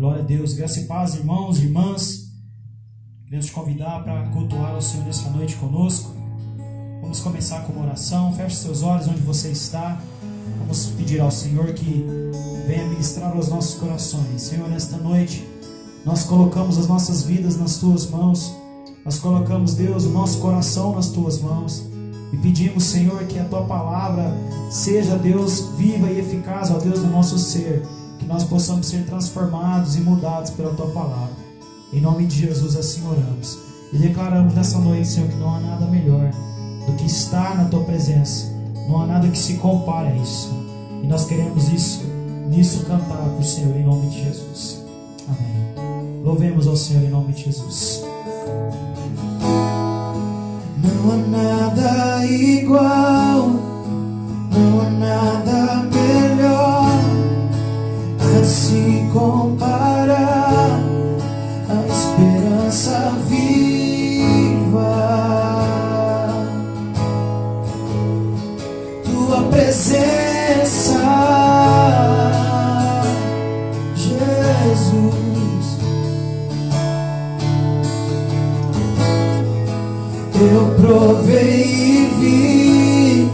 Glória a Deus. Graça e paz, irmãos e irmãs. Queremos te convidar para cultuar o Senhor nessa noite conosco. Vamos começar com uma oração. Feche seus olhos onde você está. Vamos pedir ao Senhor que venha ministrar aos nossos corações. Senhor, nesta noite, nós colocamos as nossas vidas nas tuas mãos. Nós colocamos, Deus, o nosso coração nas tuas mãos. E pedimos, Senhor, que a tua palavra seja, Deus, viva e eficaz, ó Deus, no nosso ser. Que nós possamos ser transformados e mudados pela tua palavra. Em nome de Jesus, assim oramos. E declaramos nessa noite, Senhor, que não há nada melhor do que estar na tua presença. Não há nada que se compare a isso. E nós queremos isso, nisso cantar para o Senhor, em nome de Jesus. Amém. Louvemos ao Senhor em nome de Jesus. Não há nada igual, não há nada melhor comparar. A esperança viva, tua presença, Jesus. Eu provei e vi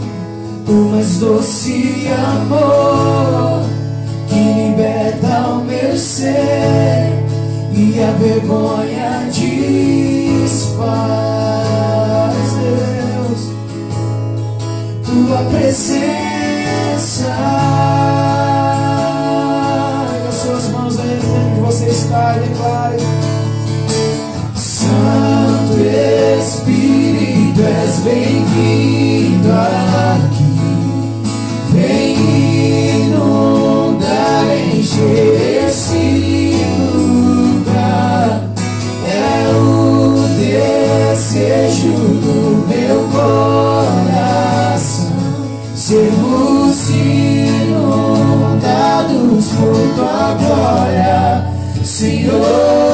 o mais doce amor ser e a vergonha desfaz, Deus, tua presença. Nas suas mãos aí você está declare. Santo Espírito, és bem-vindo aqui. Vem inundar, encher esse lugar. É o desejo do meu coração. Sermos inundados por tua glória, Senhor.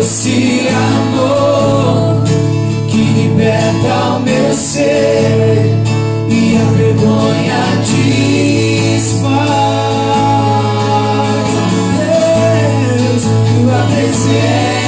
Doce amor que liberta o meu ser e a vergonha desfaz. Deus, tua presença,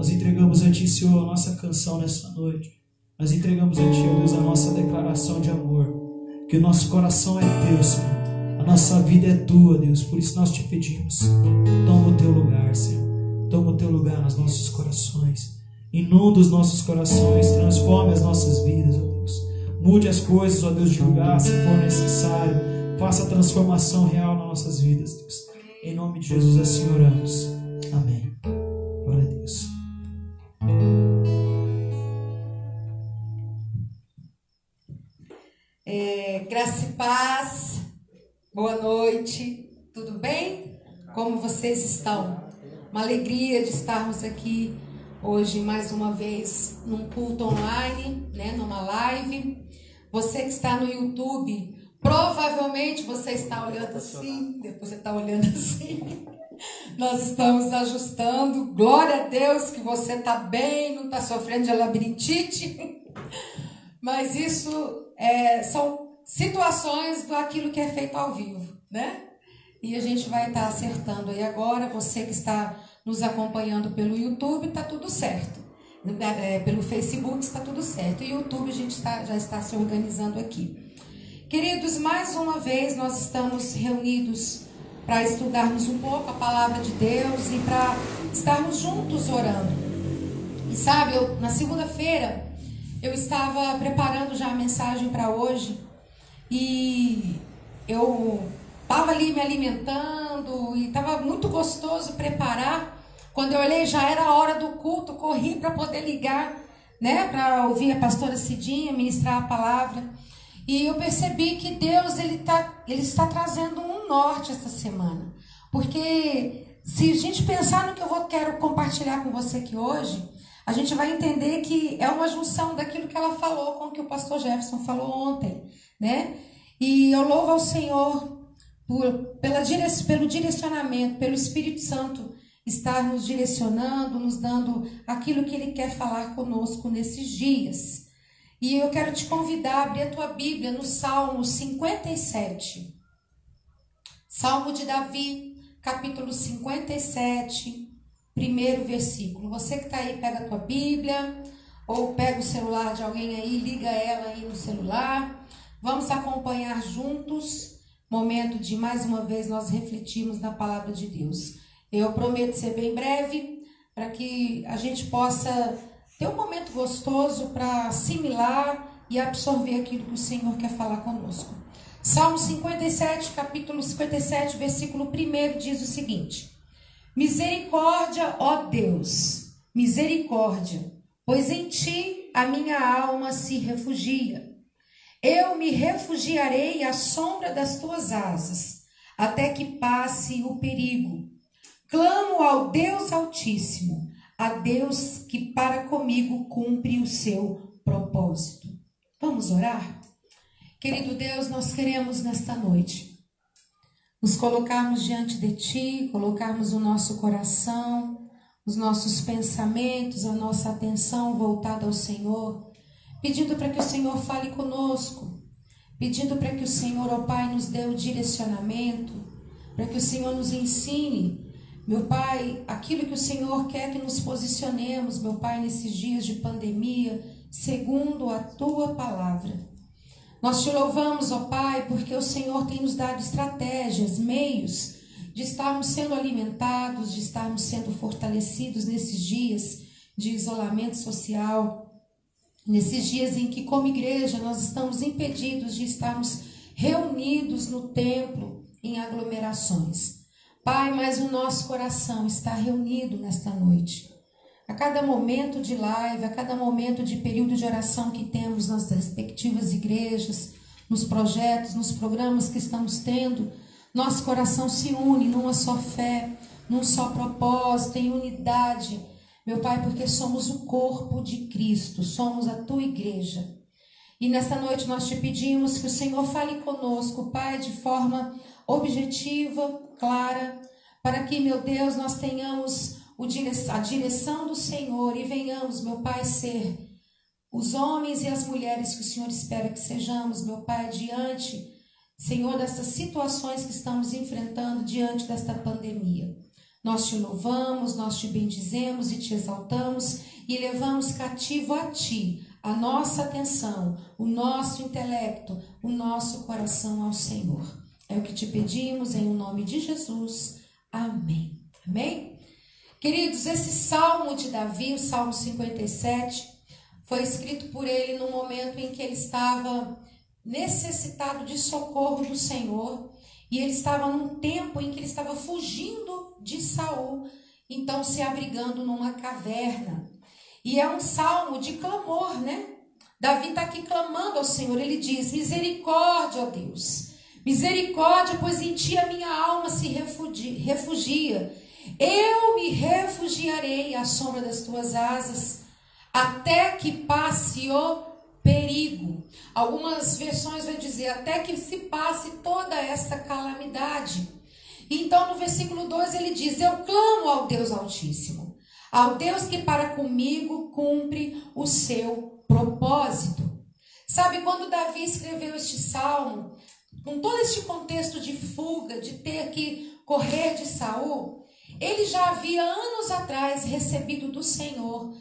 Nós entregamos a Ti, Senhor, a nossa canção nessa noite. Nós entregamos a Ti, ó Deus, a nossa declaração de amor. Que o nosso coração é Teu, Senhor. A nossa vida é Tua, Deus. Por isso nós te pedimos. Toma o Teu lugar, Senhor. Toma o Teu lugar nos nossos corações. Inunda os nossos corações. Transforme as nossas vidas, ó Deus. Mude as coisas, ó Deus, de lugar se for necessário. Faça a transformação real nas nossas vidas, Deus. Em nome de Jesus assim oramos. Amém. Glória a Deus. É, graça e paz, boa noite, tudo bem? Como vocês estão? Uma alegria de estarmos aqui hoje mais uma vez num culto online, né, numa live. Você que está no YouTube, provavelmente você está olhando assim, depois você está olhando assim. Nós estamos ajustando. Glória a Deus que você está bem, não está sofrendo de labirintite. Mas isso é, são situações do aquilo que é feito ao vivo, né? E a gente vai estar acertando aí agora. Você que está nos acompanhando pelo YouTube, está tudo certo. É, pelo Facebook está tudo certo. E YouTube a gente já está se organizando aqui. Queridos, mais uma vez nós estamos reunidos para estudarmos um pouco a palavra de Deus e para estarmos juntos orando. E sabe, eu, na segunda-feira eu estava preparando já a mensagem para hoje e eu estava ali me alimentando e estava muito gostoso preparar. Quando eu olhei já era a hora do culto, corri para poder ligar, né, para ouvir a pastora Cidinha ministrar a palavra. E eu percebi que Deus ele tá, ele está trazendo um norte essa semana. Porque se a gente pensar no que eu vou, quero compartilhar com você aqui hoje, a gente vai entender que é uma junção daquilo que ela falou com o que o pastor Jefferson falou ontem, né? E eu louvo ao Senhor por, pela dire, pelo direcionamento, pelo Espírito Santo estar nos direcionando, nos dando aquilo que Ele quer falar conosco nesses dias. E eu quero te convidar a abrir a tua Bíblia no Salmo 57. Salmo de Davi, capítulo 57, primeiro versículo. Você que está aí, pega a tua Bíblia, ou pega o celular de alguém aí, liga ela aí no celular. Vamos acompanhar juntos. Momento de mais uma vez nós refletirmos na palavra de Deus. Eu prometo ser bem breve, para que a gente possa ter um momento gostoso para assimilar e absorver aquilo que o Senhor quer falar conosco. Salmo 57, capítulo 57, versículo 1 diz o seguinte: Misericórdia, ó Deus, misericórdia, pois em ti a minha alma se refugia. Eu me refugiarei à sombra das tuas asas, até que passe o perigo. Clamo ao Deus Altíssimo, a Deus que para comigo cumpre o seu propósito. Vamos orar? Querido Deus, nós queremos nesta noite nos colocarmos diante de Ti, colocarmos o nosso coração, os nossos pensamentos, a nossa atenção voltada ao Senhor, pedindo para que o Senhor fale conosco, pedindo para que o Senhor, ó Pai, nos dê o direcionamento, para que o Senhor nos ensine, meu Pai, aquilo que o Senhor quer que nos posicionemos, meu Pai, nesses dias de pandemia, segundo a Tua palavra. Nós te louvamos, ó Pai, porque o Senhor tem nos dado estratégias, meios de estarmos sendo alimentados, de estarmos sendo fortalecidos nesses dias de isolamento social, nesses dias em que, como igreja, nós estamos impedidos de estarmos reunidos no templo em aglomerações. Pai, mas o nosso coração está reunido nesta noite. A cada momento de live, a cada momento de período de oração que temos nas respectivas igrejas, nos projetos, nos programas que estamos tendo. Nosso coração se une numa só fé, num só propósito, em unidade. Meu Pai, porque somos o corpo de Cristo, somos a tua igreja. E nesta noite nós te pedimos que o Senhor fale conosco, Pai, de forma objetiva, clara, para que, meu Deus, nós tenhamos a direção do Senhor e venhamos, meu Pai, ser os homens e as mulheres que o Senhor espera que sejamos, meu Pai, diante, Senhor, dessas situações que estamos enfrentando diante desta pandemia. Nós te louvamos, nós te bendizemos e te exaltamos e levamos cativo a ti a nossa atenção, o nosso intelecto, o nosso coração ao Senhor. É o que te pedimos em o nome de Jesus. Amém. Amém? Queridos, esse salmo de Davi, o Salmo 57, foi escrito por ele no momento em que ele estava necessitado de socorro do Senhor e ele estava num tempo em que ele estava fugindo de Saul, então se abrigando numa caverna. E é um salmo de clamor, né? Davi está aqui clamando ao Senhor. Ele diz: Misericórdia, ó Deus. Misericórdia, pois em ti a minha alma se refugia. Eu me refugiarei à sombra das tuas asas, até que passe o perigo. Algumas versões vão dizer até que se passe toda essa calamidade. Então, no versículo 2 ele diz: Eu clamo ao Deus Altíssimo ao Deus que para comigo cumpre o seu propósito. Sabe, quando Davi escreveu este salmo, com todo este contexto de fuga, de ter que correr de Saul, ele já havia anos atrás recebido do Senhor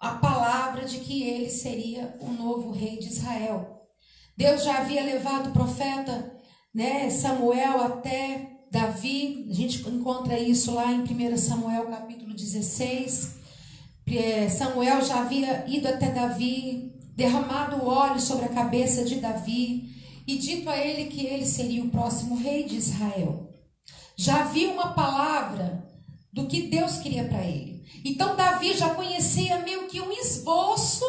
a palavra de que ele seria o novo rei de Israel. Deus já havia levado o profeta né, Samuel até Davi, a gente encontra isso lá em 1 Samuel capítulo 16. É, Samuel já havia ido até Davi, derramado óleo sobre a cabeça de Davi e dito a ele que ele seria o próximo rei de Israel. Já havia uma palavra do que Deus queria para ele. Então Davi já conhecia meio que um esboço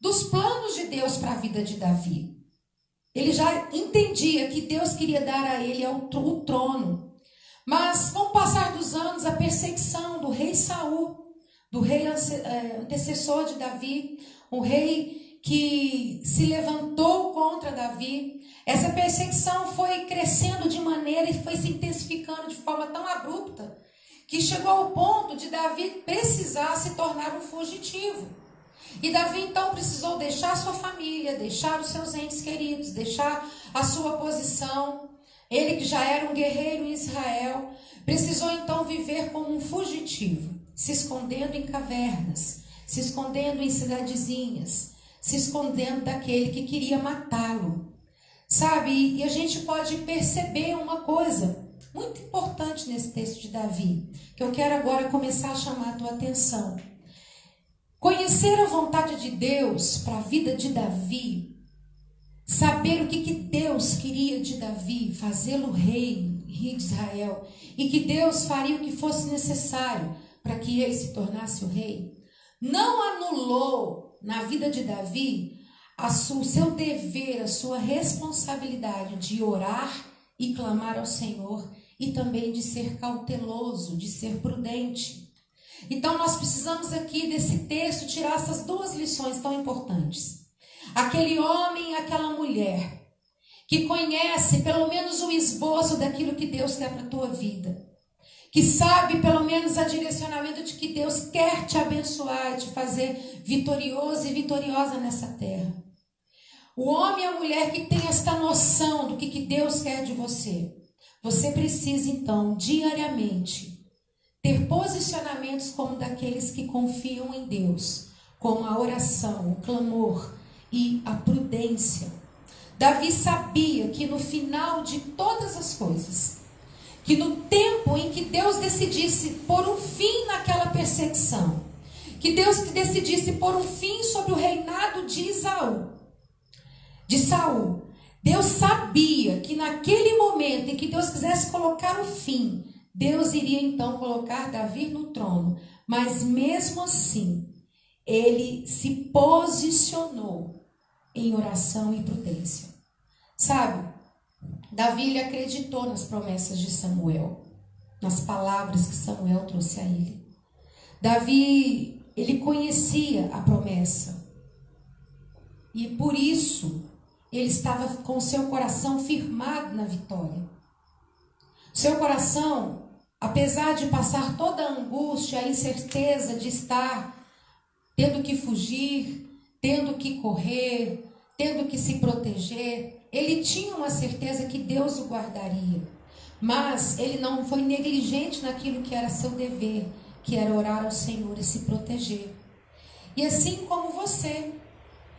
dos planos de Deus para a vida de Davi. Ele já entendia que Deus queria dar a ele o trono. Mas com o passar dos anos, a perseguição do rei Saul, do rei é, antecessor de Davi, o rei que se levantou contra Davi, essa perseguição foi crescendo de maneira e foi se intensificando de forma tão abrupta que chegou ao ponto de Davi precisar se tornar um fugitivo. E Davi então precisou deixar sua família, deixar os seus entes queridos, deixar a sua posição. Ele que já era um guerreiro em Israel, precisou então viver como um fugitivo, se escondendo em cavernas, se escondendo em cidadezinhas, se escondendo daquele que queria matá-lo. Sabe? E a gente pode perceber uma coisa muito importante nesse texto de Davi, que eu quero agora começar a chamar a tua atenção. Conhecer a vontade de Deus para a vida de Davi, saber o que, que Deus queria de Davi, fazê-lo rei, rei de Israel, e que Deus faria o que fosse necessário para que ele se tornasse o rei, não anulou na vida de Davi o seu dever, a sua responsabilidade de orar e clamar ao Senhor e também de ser cauteloso, de ser prudente. Então nós precisamos aqui desse texto tirar essas duas lições tão importantes. Aquele homem e aquela mulher que conhece pelo menos o esboço daquilo que Deus quer para a tua vida. Que sabe pelo menos a direcionamento de que Deus quer te abençoar te fazer vitorioso e vitoriosa nessa terra. O homem e a mulher que tem esta noção do que, que Deus quer de você. Você precisa então diariamente ter posicionamentos como daqueles que confiam em Deus, como a oração, o clamor e a prudência. Davi sabia que no final de todas as coisas, que no tempo em que Deus decidisse pôr um fim naquela perseguição, que Deus decidisse pôr um fim sobre o reinado de Isaú, de Saul, Deus sabia que naquele momento em que colocar o fim, Deus iria então colocar Davi no trono, mas mesmo assim, ele se posicionou em oração e prudência. Sabe, Davi ele acreditou nas promessas de Samuel, nas palavras que Samuel trouxe a ele. Davi, ele conhecia a promessa. E por isso, ele estava com seu coração firmado na vitória. Seu coração, apesar de passar toda a angústia, a incerteza de estar tendo que fugir, tendo que correr, tendo que se proteger, ele tinha uma certeza que Deus o guardaria. Mas ele não foi negligente naquilo que era seu dever, que era orar ao Senhor e se proteger. E assim como você,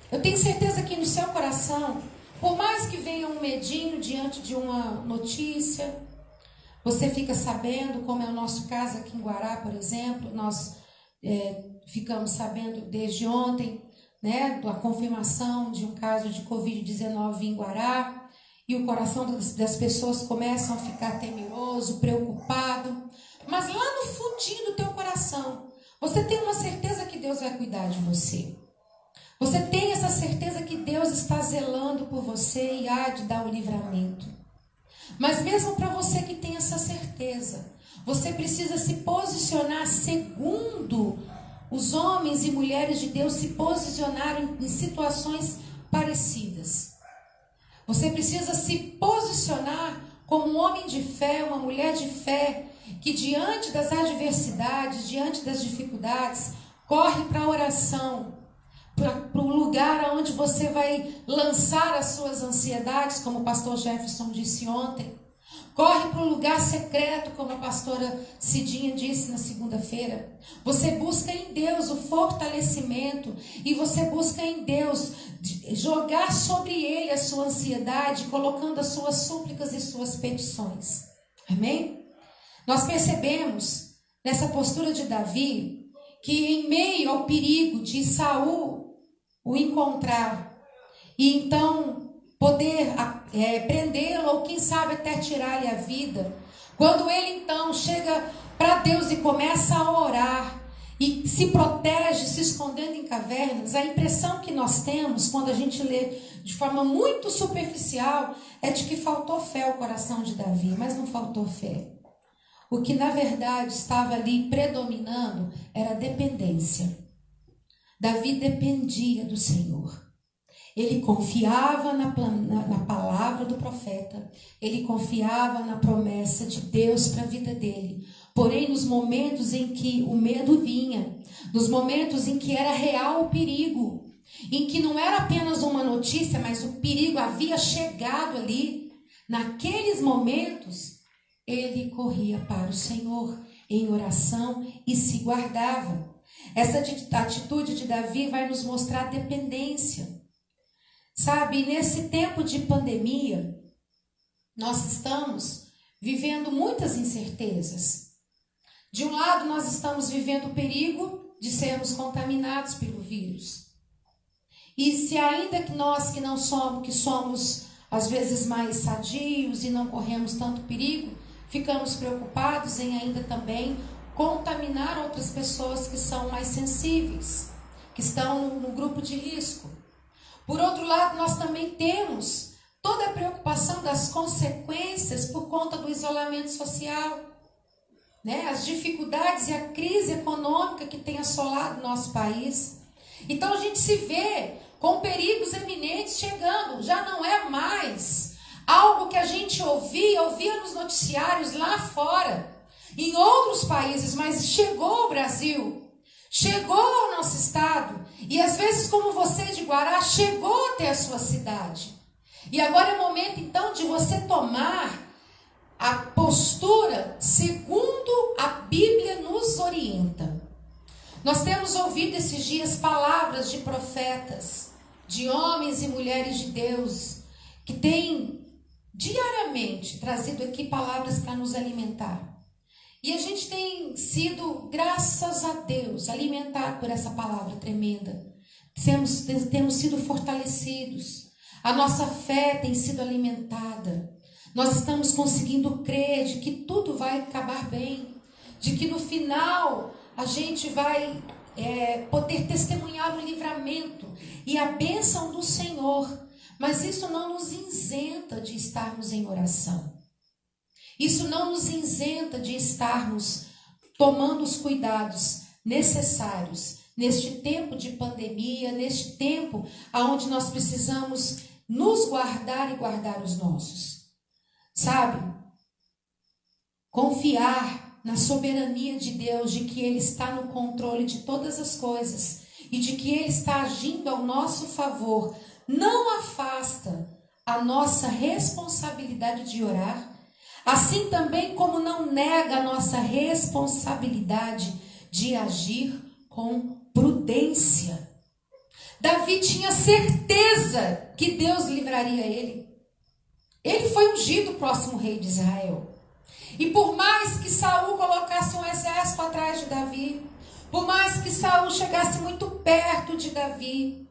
eu tenho certeza que no seu coração, por mais que venha um medinho diante de uma notícia, você fica sabendo, como é o nosso caso aqui em Guará, por exemplo, nós é, ficamos sabendo desde ontem né, da confirmação de um caso de Covid-19 em Guará, e o coração das, das pessoas começam a ficar temeroso, preocupado. Mas lá no fundinho do teu coração, você tem uma certeza que Deus vai cuidar de você. Você tem essa certeza que Deus está zelando por você e há de dar o livramento. Mas mesmo para você que tem essa certeza, você precisa se posicionar segundo os homens e mulheres de Deus se posicionaram em situações parecidas. Você precisa se posicionar como um homem de fé, uma mulher de fé, que diante das adversidades, diante das dificuldades, corre para a oração, para o lugar onde você vai lançar as suas ansiedades, como o pastor Jefferson disse ontem. Corre para um lugar secreto, como a pastora Cidinha disse na segunda-feira. Você busca em Deus o fortalecimento e você busca em Deus jogar sobre ele a sua ansiedade, colocando as suas súplicas e suas petições. Amém? Nós percebemos nessa postura de Davi que em meio ao perigo de Saul o encontrar e então poder é, prendê-lo ou quem sabe até tirar-lhe a vida. Quando ele então chega para Deus e começa a orar e se protege se escondendo em cavernas, a impressão que nós temos quando a gente lê de forma muito superficial é de que faltou fé ao coração de Davi, mas não faltou fé. O que na verdade estava ali predominando era dependência. Davi dependia do Senhor. Ele confiava na, na, na, palavra do profeta, ele confiava na promessa de Deus para a vida dele. Porém, nos momentos em que o medo vinha, nos momentos em que era real o perigo, em que não era apenas uma notícia, mas o perigo havia chegado ali, naqueles momentos, ele corria para o Senhor em oração e se guardava. Essa atitude de Davi vai nos mostrar dependência. Sabe, nesse tempo de pandemia, nós estamos vivendo muitas incertezas. De um lado, nós estamos vivendo o perigo de sermos contaminados pelo vírus. E se ainda que nós que não somos, que somos às vezes mais sadios e não corremos tanto perigo, ficamos preocupados em ainda também contaminar outras pessoas que são mais sensíveis, que estão no, grupo de risco. Por outro lado, nós também temos toda a preocupação das consequências por conta do isolamento social, né? as dificuldades e a crise econômica que tem assolado nosso país. Então a gente se vê com perigos eminentes chegando, já não é mais algo que a gente ouvia, ouvia nos noticiários lá fora, em outros países, mas chegou ao Brasil. Chegou ao nosso estado e às vezes, como você de Guará, chegou até a sua cidade. E agora é o momento então de você tomar a postura segundo a Bíblia nos orienta. Nós temos ouvido esses dias palavras de profetas, de homens e mulheres de Deus, que têm diariamente trazido aqui palavras para nos alimentar. E a gente tem sido, graças a Deus, alimentado por essa palavra tremenda. Temos, temos sido fortalecidos. A nossa fé tem sido alimentada. Nós estamos conseguindo crer de que tudo vai acabar bem. De que no final a gente vai é, poder testemunhar o livramento e a bênção do Senhor. Mas isso não nos isenta de estarmos em oração. Isso não nos isenta de estarmos tomando os cuidados necessários neste tempo de pandemia, neste tempo onde nós precisamos nos guardar e guardar os nossos. Sabe? Confiar na soberania de Deus, de que Ele está no controle de todas as coisas e de que Ele está agindo ao nosso favor, não afasta a nossa responsabilidade de orar, assim também como não nega a nossa responsabilidade de agir com prudência. Davi tinha certeza que Deus livraria ele. Ele foi ungido o próximo rei de Israel. E por mais que Saul colocasse um exército atrás de Davi, por mais que Saul chegasse muito perto de Davi,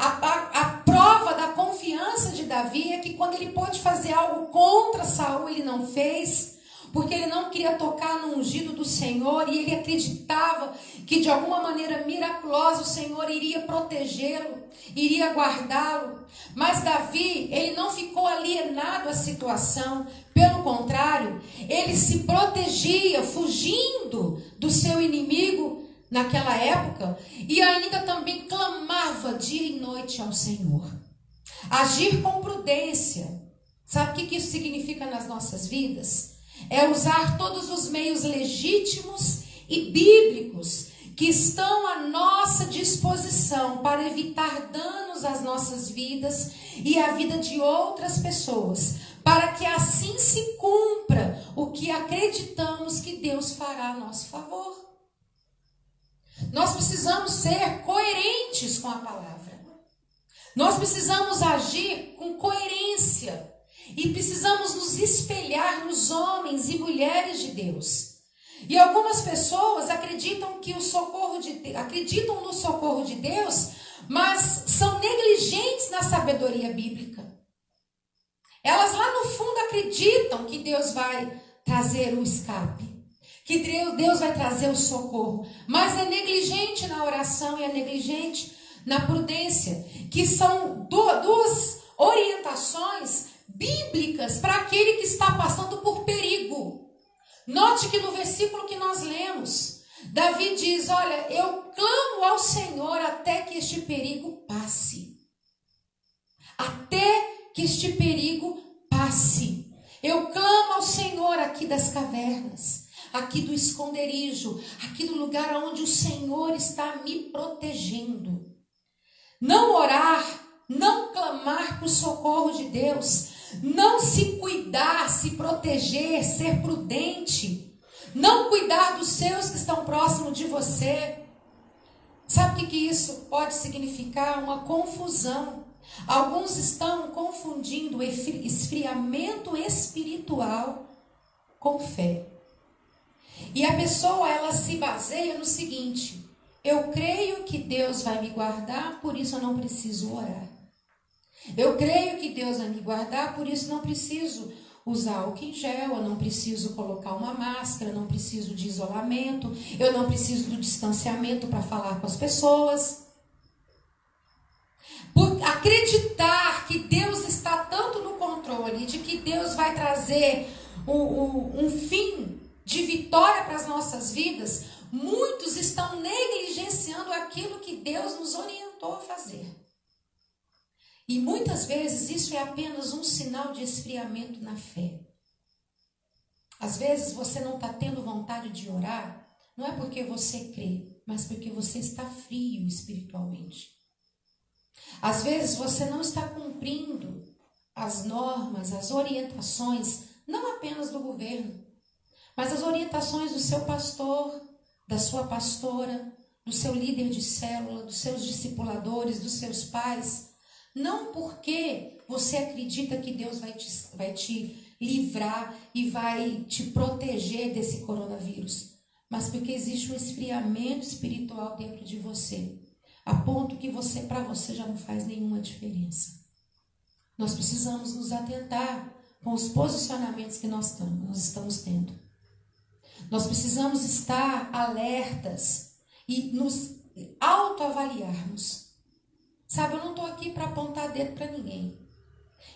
a, a, a, prova da confiança de Davi é que quando ele pôde fazer algo contra Saul, ele não fez porque ele não queria tocar no ungido do Senhor e ele acreditava que de alguma maneira miraculosa o Senhor iria protegê-lo, iria guardá-lo. Mas Davi, ele não ficou alienado à situação, pelo contrário, ele se protegia fugindo do seu inimigo naquela época e ainda também clamava dia e noite ao Senhor. Agir com prudência. Sabe o que isso significa nas nossas vidas? é usar todos os meios legítimos e bíblicos que estão à nossa disposição para evitar danos às nossas vidas e à vida de outras pessoas, para que assim se cumpra o que acreditamos que Deus fará a nosso favor. Nós precisamos ser coerentes com a palavra. Nós precisamos agir com coerência e precisamos nos espelhar nos homens e mulheres de Deus. E algumas pessoas acreditam que o socorro de acreditam no socorro de Deus, mas são negligentes na sabedoria bíblica. Elas lá no fundo acreditam que Deus vai trazer o escape, que Deus vai trazer o socorro, mas é negligente na oração e é negligente na prudência, que são duas orientações bíblicas para aquele que está passando por perigo. Note que no versículo que nós lemos, Davi diz: Olha, eu clamo ao Senhor até que este perigo passe. Até que este perigo passe. Eu clamo ao Senhor aqui das cavernas, aqui do esconderijo, aqui do lugar onde o Senhor está me protegendo. Não orar, não clamar por socorro de Deus, não se cuidar, se proteger, ser prudente, não cuidar dos seus que estão próximos de você. Sabe o que, que isso pode significar? Uma confusão. Alguns estão confundindo esfriamento espiritual com fé. E a pessoa ela se baseia no seguinte: eu creio que Deus vai me guardar, por isso eu não preciso orar. Eu creio que Deus vai me guardar, por isso não preciso usar álcool em gel, eu não preciso colocar uma máscara, eu não preciso de isolamento, eu não preciso do distanciamento para falar com as pessoas. Por acreditar que Deus está tanto no controle, de que Deus vai trazer um, um, um fim de vitória para as nossas vidas, muitos estão negligenciando aquilo que Deus nos orientou a fazer. E muitas vezes isso é apenas um sinal de esfriamento na fé. Às vezes você não está tendo vontade de orar, não é porque você crê, mas porque você está frio espiritualmente. Às vezes você não está cumprindo as normas, as orientações, não apenas do governo, mas as orientações do seu pastor, da sua pastora, do seu líder de célula, dos seus discipuladores, dos seus pais não porque você acredita que Deus vai te, vai te livrar e vai te proteger desse coronavírus, mas porque existe um esfriamento espiritual dentro de você, a ponto que você para você já não faz nenhuma diferença. Nós precisamos nos atentar com os posicionamentos que nós estamos, nós estamos tendo. Nós precisamos estar alertas e nos autoavaliarmos Sabe, eu não estou aqui para apontar dedo para ninguém.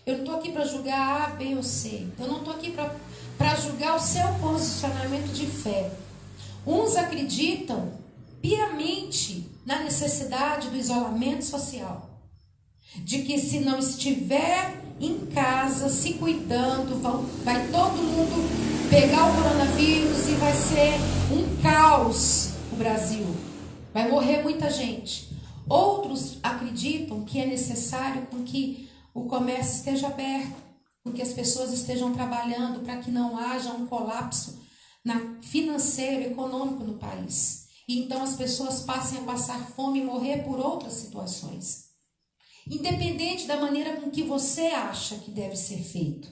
Eu não estou aqui para julgar A, B ou C. Eu não estou aqui para julgar o seu posicionamento de fé. Uns acreditam piamente na necessidade do isolamento social. De que se não estiver em casa, se cuidando, vai todo mundo pegar o coronavírus e vai ser um caos o Brasil. Vai morrer muita gente. Outros acreditam que é necessário com que o comércio esteja aberto, com que as pessoas estejam trabalhando para que não haja um colapso na, financeiro, econômico no país. E então as pessoas passem a passar fome e morrer por outras situações. Independente da maneira com que você acha que deve ser feito.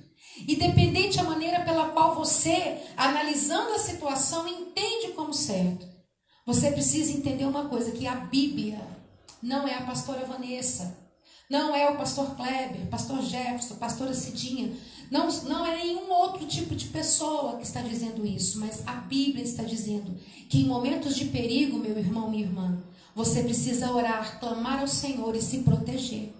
Independente da maneira pela qual você, analisando a situação, entende como certo. Você precisa entender uma coisa, que a Bíblia não é a pastora Vanessa, não é o pastor Kleber, pastor Jefferson, pastora Cidinha, não, não é nenhum outro tipo de pessoa que está dizendo isso, mas a Bíblia está dizendo que em momentos de perigo, meu irmão, minha irmã, você precisa orar, clamar ao Senhor e se proteger.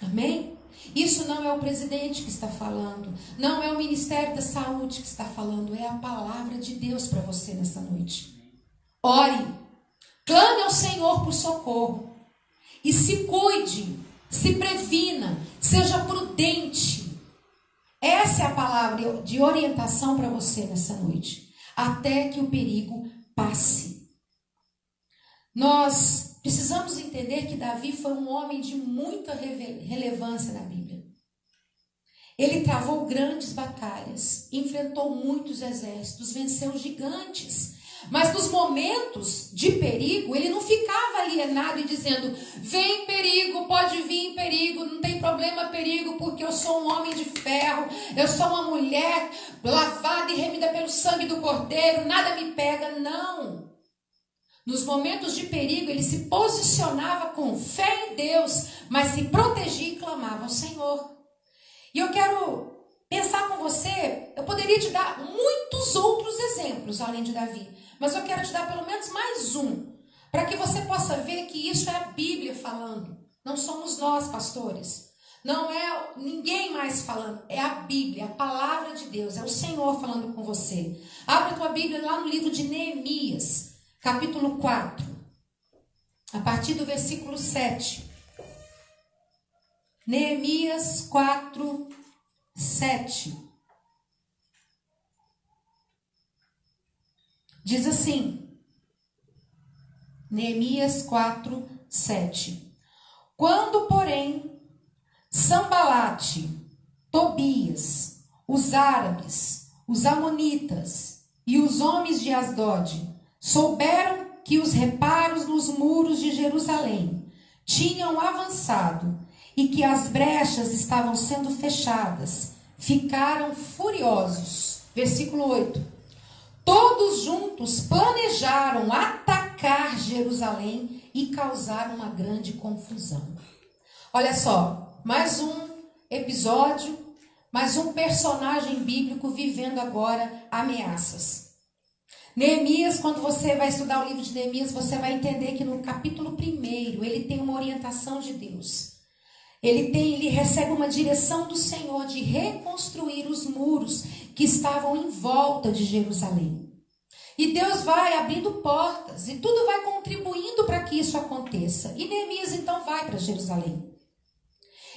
Amém? Isso não é o presidente que está falando, não é o Ministério da Saúde que está falando, é a palavra de Deus para você nessa noite. Ore, clame ao Senhor por socorro e se cuide, se previna, seja prudente. Essa é a palavra de orientação para você nessa noite, até que o perigo passe. Nós precisamos entender que Davi foi um homem de muita relevância na Bíblia. Ele travou grandes batalhas, enfrentou muitos exércitos, venceu gigantes. Mas nos momentos de perigo, ele não ficava alienado e dizendo: vem perigo, pode vir perigo, não tem problema perigo, porque eu sou um homem de ferro, eu sou uma mulher lavada e remida pelo sangue do cordeiro, nada me pega. Não. Nos momentos de perigo, ele se posicionava com fé em Deus, mas se protegia e clamava ao Senhor. E eu quero pensar com você, eu poderia te dar muitos outros exemplos além de Davi, mas eu quero te dar pelo menos mais um, para que você possa ver que isso é a Bíblia falando, não somos nós, pastores. Não é ninguém mais falando, é a Bíblia, a palavra de Deus, é o Senhor falando com você. Abra tua Bíblia lá no livro de Neemias capítulo 4, a partir do versículo 7. Neemias 4, 7. Diz assim, Neemias 4, 7. Quando, porém, Sambalate, Tobias, os árabes, os amonitas e os homens de Asdod souberam que os reparos nos muros de Jerusalém tinham avançado e que as brechas estavam sendo fechadas, ficaram furiosos. Versículo 8. Todos juntos planejaram atacar Jerusalém e causar uma grande confusão. Olha só, mais um episódio, mais um personagem bíblico vivendo agora ameaças. Neemias, quando você vai estudar o livro de Neemias, você vai entender que no capítulo 1 ele tem uma orientação de Deus. Ele tem, ele recebe uma direção do Senhor de reconstruir os muros que estavam em volta de Jerusalém. E Deus vai abrindo portas e tudo vai contribuindo para que isso aconteça. E Neemias então vai para Jerusalém.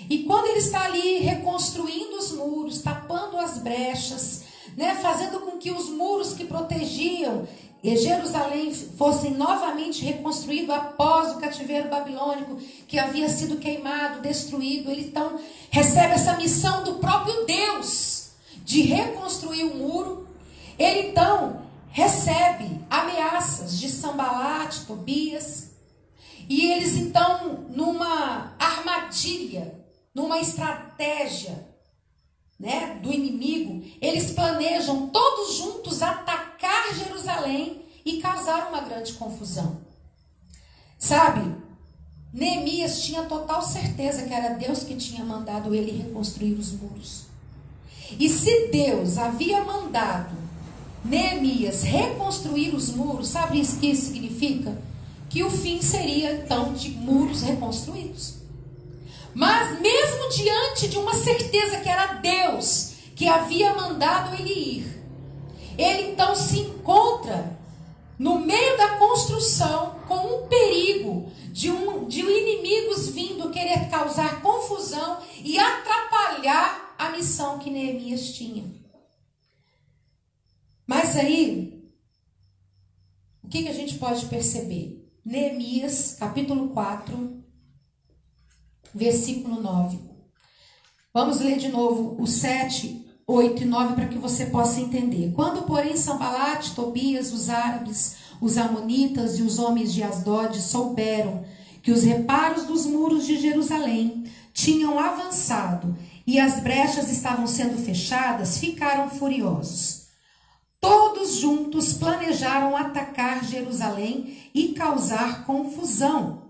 E quando ele está ali reconstruindo os muros, tapando as brechas, né, fazendo com que os muros que protegiam Jerusalém fossem novamente reconstruídos após o cativeiro babilônico que havia sido queimado, destruído. Ele então recebe essa missão do próprio Deus de reconstruir o muro. Ele então recebe ameaças de Sambalate, Tobias, e eles então numa armadilha, numa estratégia né, do inimigo, eles planejam todos juntos atacar Jerusalém e causar uma grande confusão. Sabe, Neemias tinha total certeza que era Deus que tinha mandado ele reconstruir os muros. E se Deus havia mandado Neemias reconstruir os muros, sabe isso que isso significa? que o fim seria então de muros reconstruídos. Mas mesmo diante de uma certeza que era Deus que havia mandado ele ir, ele então se encontra no meio da construção com um perigo de, um, de inimigos vindo querer causar confusão e atrapalhar a missão que Neemias tinha. Mas aí, o que, que a gente pode perceber? Neemias, capítulo 4, versículo 9. Vamos ler de novo o 7 8 e 9 para que você possa entender. Quando, porém, Sambalate, Tobias, os árabes, os amonitas e os homens de Asdod souberam que os reparos dos muros de Jerusalém tinham avançado e as brechas estavam sendo fechadas, ficaram furiosos. Todos juntos planejaram atacar Jerusalém e causar confusão.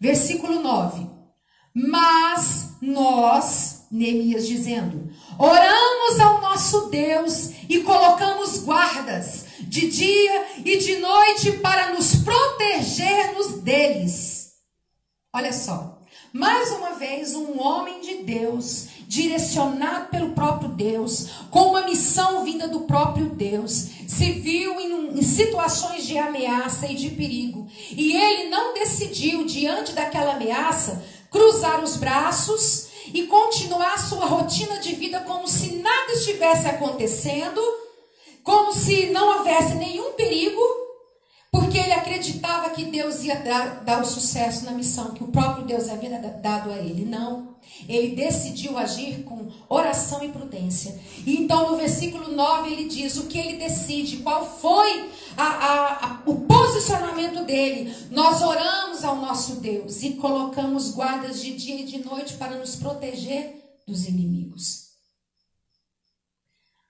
Versículo 9. Mas nós, Neemias dizendo, Oramos ao nosso Deus e colocamos guardas de dia e de noite para nos protegermos deles. Olha só, mais uma vez um homem de Deus, direcionado pelo próprio Deus, com uma missão vinda do próprio Deus, se viu em, em situações de ameaça e de perigo. E ele não decidiu, diante daquela ameaça, cruzar os braços e continuar sua rotina de vida como se nada estivesse acontecendo, como se não houvesse nenhum perigo, ele acreditava que Deus ia dar, dar o sucesso na missão que o próprio Deus havia dado a ele. Não. Ele decidiu agir com oração e prudência. E então no versículo 9 ele diz o que ele decide, qual foi a, a, a, o posicionamento dele. Nós oramos ao nosso Deus e colocamos guardas de dia e de noite para nos proteger dos inimigos.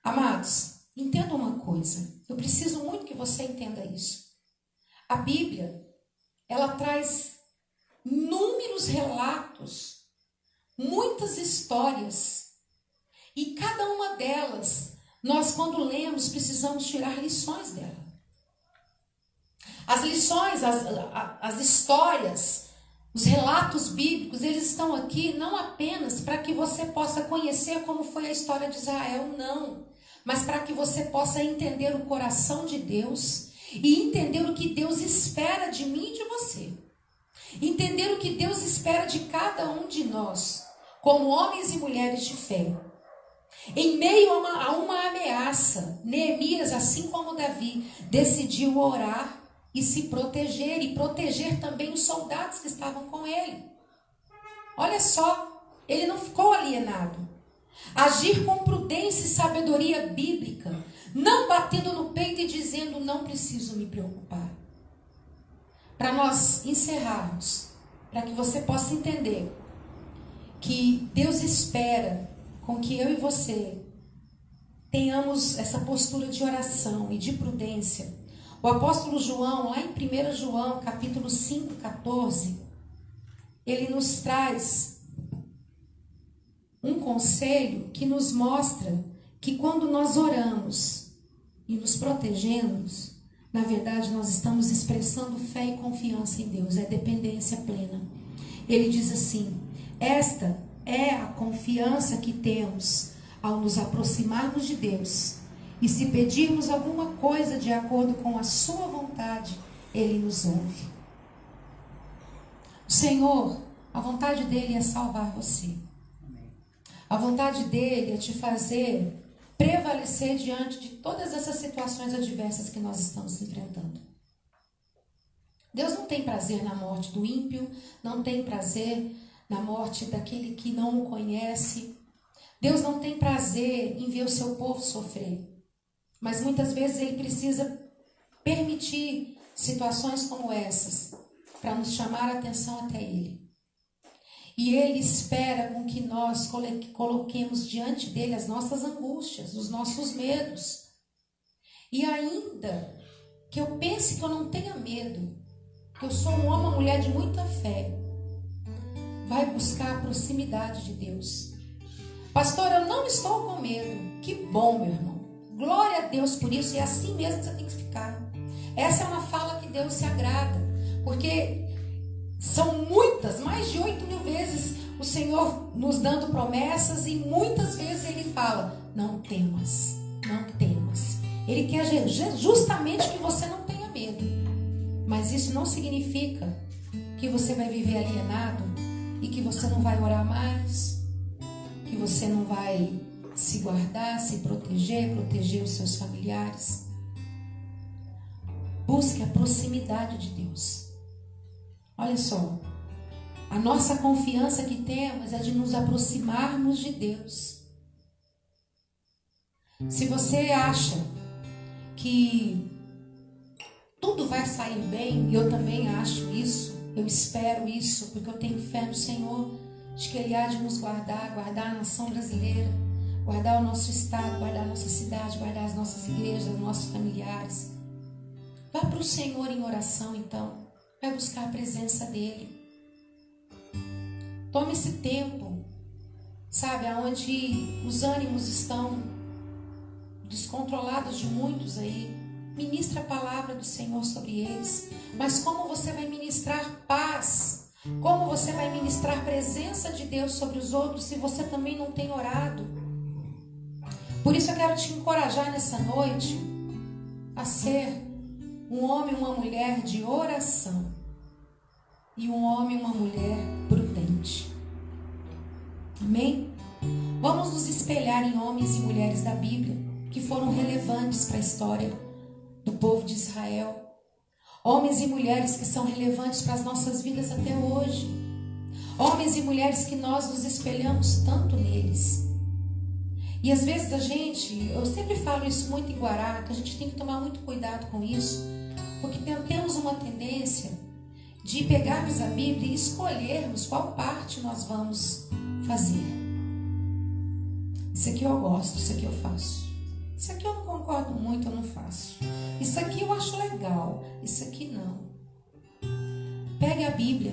Amados, entenda uma coisa. Eu preciso muito que você entenda isso. A Bíblia, ela traz inúmeros relatos, muitas histórias, e cada uma delas, nós quando lemos, precisamos tirar lições dela. As lições, as, as histórias, os relatos bíblicos, eles estão aqui não apenas para que você possa conhecer como foi a história de Israel, não, mas para que você possa entender o coração de Deus e entender o que Deus espera de mim e de você. Entender o que Deus espera de cada um de nós, como homens e mulheres de fé. Em meio a uma, a uma ameaça, Neemias, assim como Davi, decidiu orar e se proteger, e proteger também os soldados que estavam com ele. Olha só, ele não ficou alienado. Agir com prudência e sabedoria bíblica não batendo no peito e dizendo não preciso me preocupar. Para nós encerrarmos, para que você possa entender que Deus espera com que eu e você tenhamos essa postura de oração e de prudência. O apóstolo João, lá em 1 João, capítulo 5, 14, ele nos traz um conselho que nos mostra que quando nós oramos e nos protegemos, na verdade nós estamos expressando fé e confiança em Deus, é dependência plena. Ele diz assim: esta é a confiança que temos ao nos aproximarmos de Deus. E se pedirmos alguma coisa de acordo com a sua vontade, ele nos ouve. O Senhor, a vontade dele é salvar você. A vontade dele é te fazer prevalecer diante de todas essas situações adversas que nós estamos enfrentando. Deus não tem prazer na morte do ímpio, não tem prazer na morte daquele que não o conhece. Deus não tem prazer em ver o seu povo sofrer. Mas muitas vezes ele precisa permitir situações como essas para nos chamar a atenção até ele. E Ele espera com que nós coloquemos diante dele as nossas angústias, os nossos medos. E ainda que eu pense que eu não tenha medo, que eu sou um homem, uma mulher de muita fé, vai buscar a proximidade de Deus. Pastor, eu não estou com medo. Que bom, meu irmão. Glória a Deus por isso. É assim mesmo que você tem que ficar. Essa é uma fala que Deus se agrada, porque são muitas, mais de oito mil vezes o Senhor nos dando promessas e muitas vezes Ele fala: não temas, não temas. Ele quer justamente que você não tenha medo, mas isso não significa que você vai viver alienado e que você não vai orar mais, que você não vai se guardar, se proteger, proteger os seus familiares. Busque a proximidade de Deus. Olha só, a nossa confiança que temos é de nos aproximarmos de Deus. Se você acha que tudo vai sair bem, e eu também acho isso, eu espero isso, porque eu tenho fé no Senhor, de que Ele há de nos guardar, guardar a nação brasileira, guardar o nosso estado, guardar a nossa cidade, guardar as nossas igrejas, os nossos familiares. Vá para o Senhor em oração, então. Vai buscar a presença dEle. Tome esse tempo, sabe, aonde os ânimos estão descontrolados de muitos aí. Ministra a palavra do Senhor sobre eles. Mas como você vai ministrar paz? Como você vai ministrar presença de Deus sobre os outros se você também não tem orado? Por isso eu quero te encorajar nessa noite a ser um homem e uma mulher de oração e um homem e uma mulher prudente. Amém? Vamos nos espelhar em homens e mulheres da Bíblia que foram relevantes para a história do povo de Israel. Homens e mulheres que são relevantes para as nossas vidas até hoje. Homens e mulheres que nós nos espelhamos tanto neles. E às vezes a gente, eu sempre falo isso muito em Guará, que a gente tem que tomar muito cuidado com isso, porque temos uma tendência de pegarmos a Bíblia e escolhermos qual parte nós vamos fazer. Isso aqui eu gosto, isso aqui eu faço. Isso aqui eu não concordo muito, eu não faço. Isso aqui eu acho legal, isso aqui não. Pegue a Bíblia.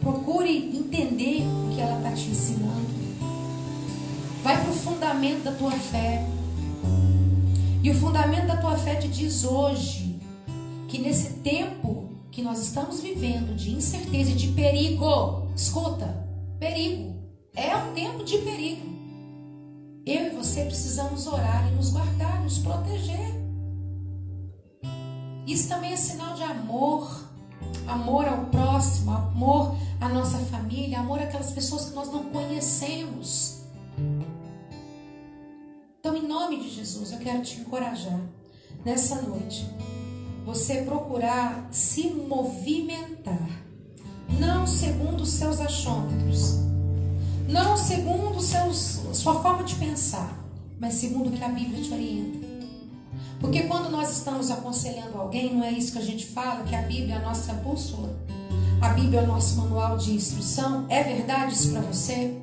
Procure entender o que ela está te ensinando. Vai para o fundamento da tua fé. E o fundamento da tua fé te diz hoje que nesse tempo que nós estamos vivendo de incerteza e de perigo, escuta, perigo, é um tempo de perigo. Eu e você precisamos orar e nos guardar, nos proteger. Isso também é sinal de amor. Amor ao próximo, amor à nossa família, amor àquelas pessoas que nós não conhecemos. Nome de Jesus, eu quero te encorajar nessa noite. Você procurar se movimentar, não segundo os seus achômetros, não segundo seus, sua forma de pensar, mas segundo o que a Bíblia te orienta. Porque quando nós estamos aconselhando alguém, não é isso que a gente fala, que a Bíblia é a nossa bússola, a Bíblia é o nosso manual de instrução. É verdade isso para você?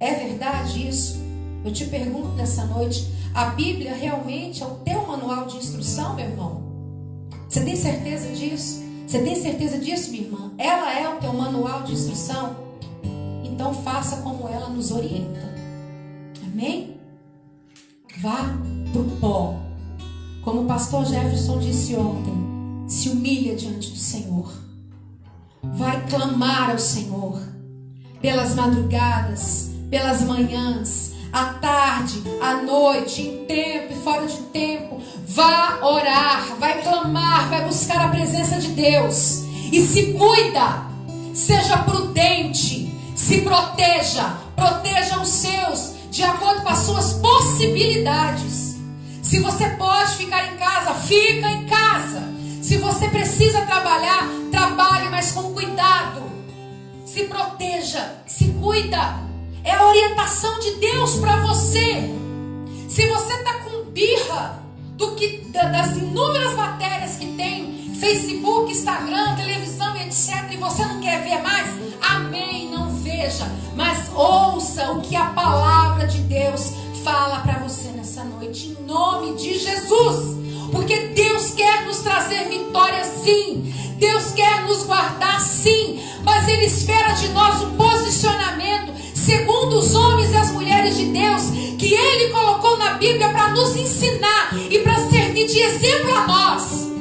É verdade isso? Eu te pergunto nessa noite, a Bíblia realmente é o teu manual de instrução, meu irmão? Você tem certeza disso? Você tem certeza disso, minha irmã? Ela é o teu manual de instrução? Então faça como ela nos orienta. Amém? Vá pro pó. Como o pastor Jefferson disse ontem, se humilha diante do Senhor. Vai clamar ao Senhor pelas madrugadas, pelas manhãs, à tarde, à noite, em tempo e fora de tempo. Vá orar, vai clamar, vai buscar a presença de Deus. E se cuida, seja prudente, se proteja, proteja os seus de acordo com as suas possibilidades. Se você pode ficar em casa, fica em casa. Se você precisa trabalhar, trabalhe, mas com cuidado. Se proteja, se cuida. É a orientação de Deus para você. Se você está com birra do que das inúmeras matérias que tem, Facebook, Instagram, televisão, etc, e você não quer ver mais, amém, não veja, mas ouça o que a palavra de Deus fala para você nessa noite, em nome de Jesus. Porque Deus quer nos trazer vitória sim. Deus quer nos guardar sim. Mas Ele espera de nós um posicionamento segundo os homens e as mulheres de Deus que Ele colocou na Bíblia para nos ensinar e para servir de exemplo a nós.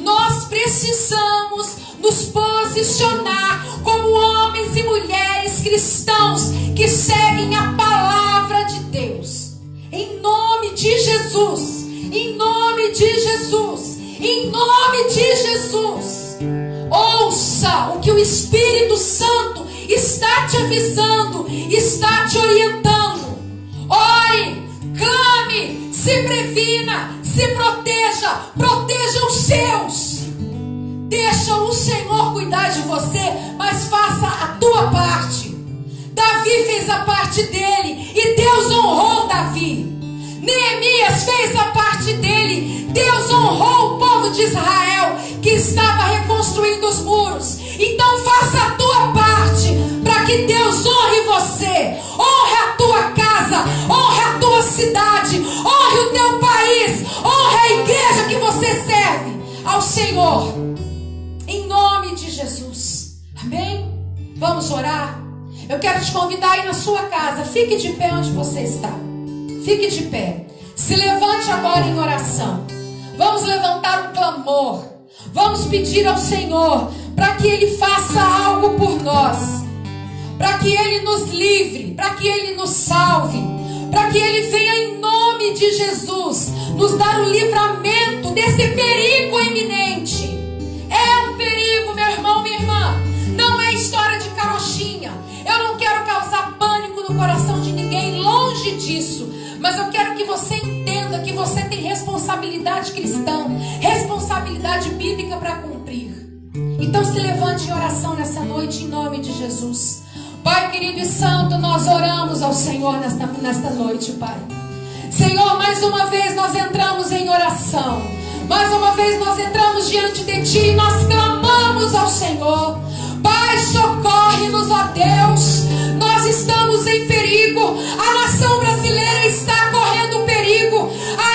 Nós precisamos nos posicionar como homens e mulheres cristãos que seguem a palavra de Deus. Em nome de Jesus. Em nome de Jesus. Em nome de Jesus. Ouça o que o Espírito Santo está te avisando, está te orientando. Ore, clame, se previna, se proteja, proteja os seus. Deixa o Senhor cuidar de você, mas faça a tua parte. Davi fez a parte dele e Deus honrou Davi. Neemias fez a parte dele. Deus honrou o povo de Israel que estava reconstruindo os muros. Então faça a tua parte Senhor. Em nome de Jesus. Amém? Vamos orar? Eu quero te convidar aí na sua casa. Fique de pé onde você está. Fique de pé. Se levante agora em oração. Vamos levantar um clamor. Vamos pedir ao Senhor para que Ele faça algo por nós. Para que Ele nos livre. Para que Ele nos salve. Para que Ele venha em nome de Jesus nos dar o livramento desse perigo iminente. É um perigo, meu irmão, minha irmã. Não é história de carochinha. Eu não quero causar pânico no coração de ninguém, longe disso. Mas eu quero que você entenda que você tem responsabilidade cristã, responsabilidade bíblica para cumprir. Então se levante em oração nessa noite em nome de Jesus. Pai querido e santo, nós oramos ao Senhor nesta, nesta noite, Pai. Senhor, mais uma vez nós entramos em oração. Mais uma vez nós entramos diante de Ti e nós clamamos ao Senhor. Pai, socorre-nos, ó Deus. Nós estamos em perigo. A nação brasileira está correndo perigo.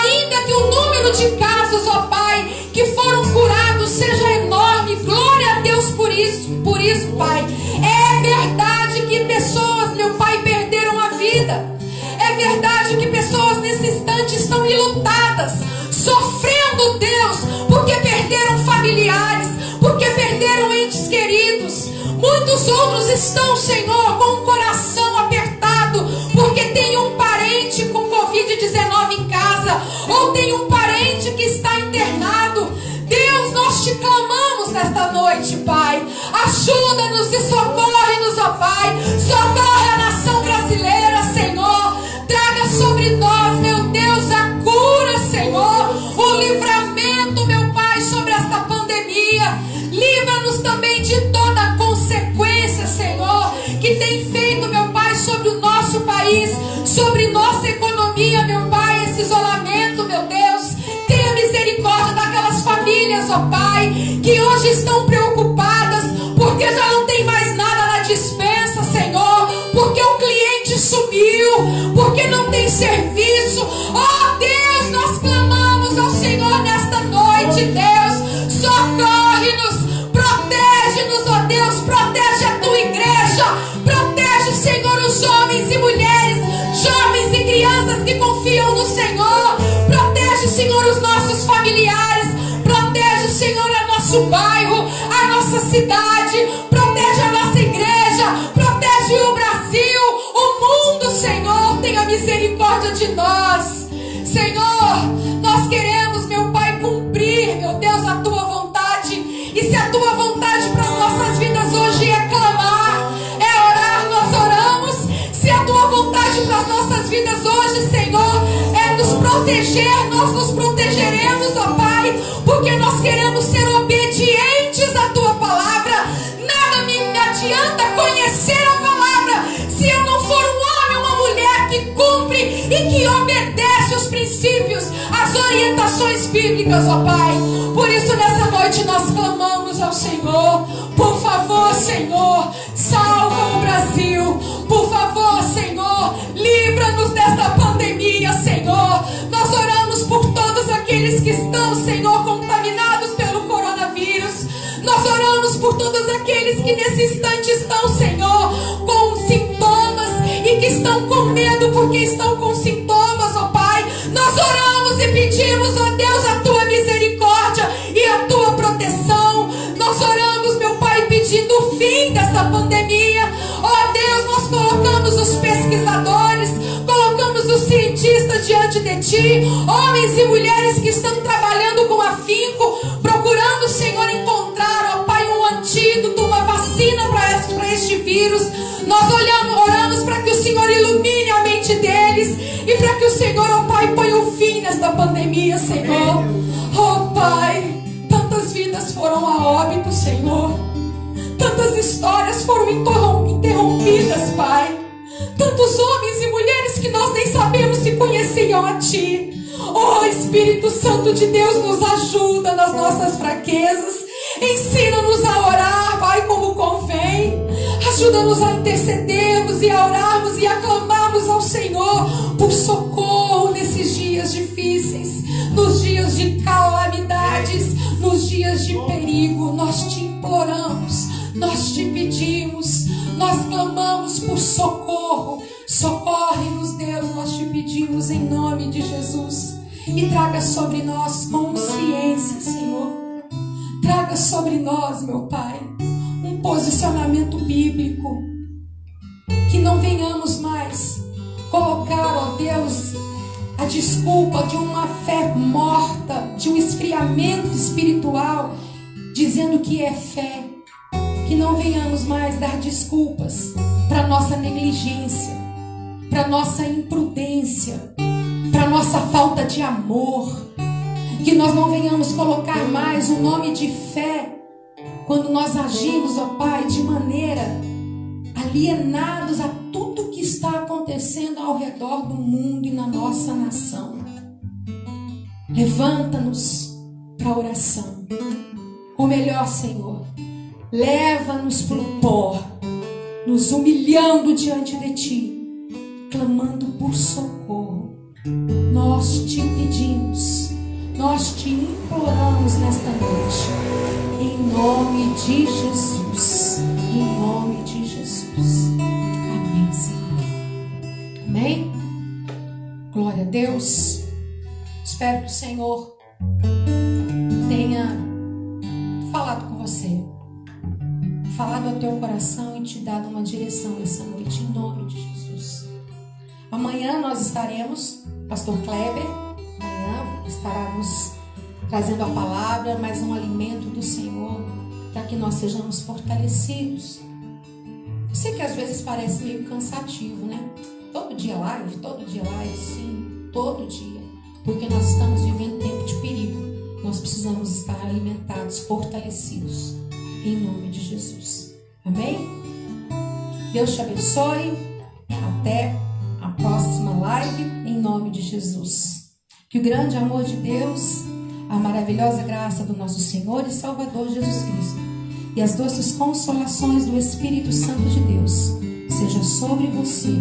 Ainda que o número de casos, ó Pai, que foram curados seja enorme. Glória a Deus por isso. Por isso, Pai. Pessoas, meu Pai, perderam a vida. É verdade que pessoas nesse instante estão enlutadas sofrendo, Deus, porque perderam familiares, porque perderam entes queridos. Muitos outros estão, Senhor, com o coração apertado, porque tem um parente com Covid-19 em casa, ou tem um parente que está internado. Deus, nós te clamamos nesta noite, hoje estão preocupadas porque já não tem mais nada na dispensa, Senhor, porque o cliente sumiu, porque não tem serviço. Ó misericórdia de nós. Senhor, nós queremos, meu Pai, cumprir, meu Deus, a tua vontade. E se a tua vontade para as nossas vidas hoje é clamar, é orar, nós oramos. Se a tua vontade para as nossas vidas hoje, Senhor, é nos proteger, nós nos protegeremos, bíblicas, ó Pai. Por isso, nessa noite, nós clamamos ao Senhor. Por favor, Senhor, salva o Brasil. Por favor, Senhor, livra-nos desta pandemia, Senhor. Nós oramos por todos aqueles que estão, Senhor, contaminados pelo coronavírus. Nós oramos por todos aqueles que nesse instante estão, Senhor, com sintomas e que estão com medo porque estão com sintomas, do fim dessa pandemia. Oh Deus, nós colocamos os pesquisadores, colocamos os cientistas diante de ti, homens e mulheres que estão trabalhando com afinco, procurando, Senhor, encontrar, ó oh, Pai, um antídoto, uma vacina para este vírus. Nós olhamos, oramos Espírito Santo de Deus, nos ajuda nas nossas fraquezas. Ensina-nos a orar, Pai, como convém. Ajuda-nos a intercedermos e a orarmos e a clamarmos ao Senhor por socorro nesses dias difíceis, nos dias de calamidades, nos dias de perigo. Nós te imploramos, nós te pedimos, nós clamamos por socorro. Socorre-nos, Deus, nós te pedimos em nome de Jesus. E traga sobre nós consciência, Senhor. Traga sobre nós, meu Pai, um posicionamento bíblico. Que não venhamos mais colocar, ó Deus, a desculpa de uma fé morta, de um esfriamento espiritual, dizendo que é fé. Que não venhamos mais dar desculpas para nossa negligência, para nossa imprudência, para nossa falta de amor. Que nós não venhamos colocar mais o nome de fé quando nós agimos, ó Pai, de maneira alienados a tudo que está acontecendo ao redor do mundo e na nossa nação. Levanta-nos para a oração. Ou melhor, Senhor, leva-nos para o pó, nos humilhando diante de Ti, clamando por socorro. Nós te pedimos, nós te imploramos nesta noite, em nome de Jesus, em nome de Jesus. Amém, Senhor. Amém? Glória a Deus. Espero que o Senhor tenha falado com você, falado ao teu coração e te dado uma direção essa noite, em nome de Jesus. Amanhã nós estaremos, Pastor Kleber, amanhã estaremos trazendo a palavra, mais um alimento do Senhor, para que nós sejamos fortalecidos. Eu sei que às vezes parece meio cansativo, né? Todo dia live, todo dia live, sim, todo dia. Porque nós estamos vivendo tempo de perigo. Nós precisamos estar alimentados, fortalecidos. Em nome de Jesus. Amém? Deus te abençoe. Até próxima live. Em nome de Jesus. Que o grande amor de Deus, a maravilhosa graça do nosso Senhor e Salvador Jesus Cristo e as doces consolações do Espírito Santo de Deus seja sobre você